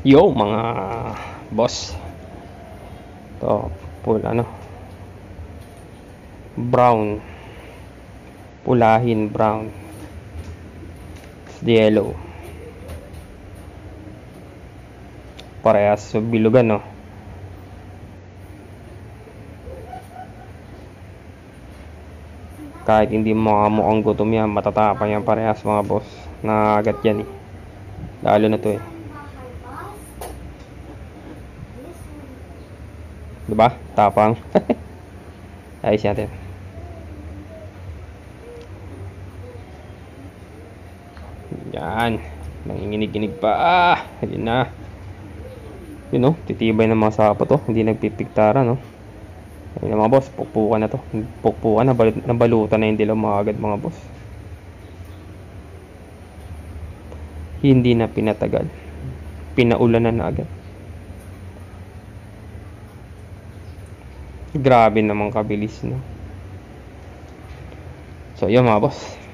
Yo mga boss. To, full ano. Brown. Pulahin brown. Yellow. Parehas sa bilugan no. Kahit hindi mga mukhang gutom yan, matatapang yan parehas mga boss. Nakagat yan eh. Lalo na to eh. Diba? Tapang. Ayos natin. Yan. Nanginginig-ginig pa. Ah! Ayun na. Yun no, titibay ng mga sapo to. Hindi nagpipiktara no. Ayun na mga boss, pukpukan na to. Pukpukan na, balut, nabalutan na yung dilaw mga agad mga boss. Hindi na pinatagal. Pinaulanan na agad. Grabe naman kabilis no. So yun mga boss.